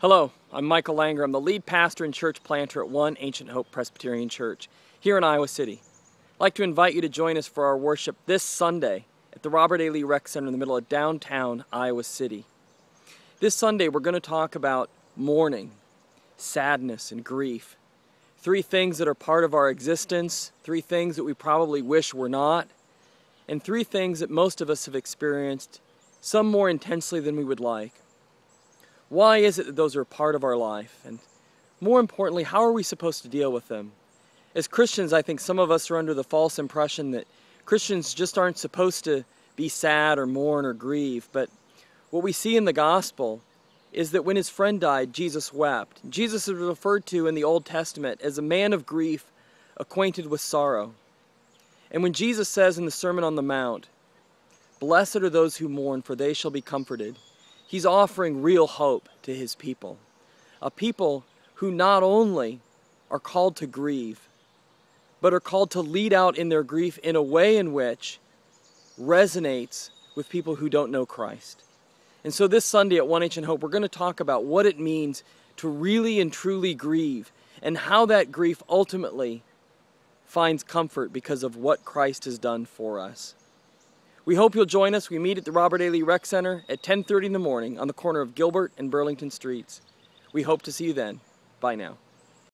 Hello, I'm Michael Langer. I'm the lead pastor and church planter at One Ancient Hope Presbyterian Church here in Iowa City. I'd like to invite you to join us for our worship this Sunday at the Robert A. Lee Rec Center in the middle of downtown Iowa City. This Sunday, we're going to talk about mourning, sadness, and grief. Three things that are part of our existence, three things that we probably wish were not, and three things that most of us have experienced, some more intensely than we would like. Why is it that those are a part of our life? And more importantly, how are we supposed to deal with them? As Christians, I think some of us are under the false impression that Christians just aren't supposed to be sad or mourn or grieve. But what we see in the gospel is that when his friend died, Jesus wept. Jesus is referred to in the Old Testament as a man of grief, acquainted with sorrow. And when Jesus says in the Sermon on the Mount, Blessed are those who mourn, for they shall be comforted He's offering real hope to his people, a people who not only are called to grieve, but are called to lead out in their grief in a way in which resonates with people who don't know Christ. And so this Sunday at One Ancient Hope, we're going to talk about what it means to really and truly grieve and how that grief ultimately finds comfort because of what Christ has done for us. We hope you'll join us. We meet at the Robert A. Lee Rec Center at 10:30 in the morning on the corner of Gilbert and Burlington Streets. We hope to see you then. Bye now.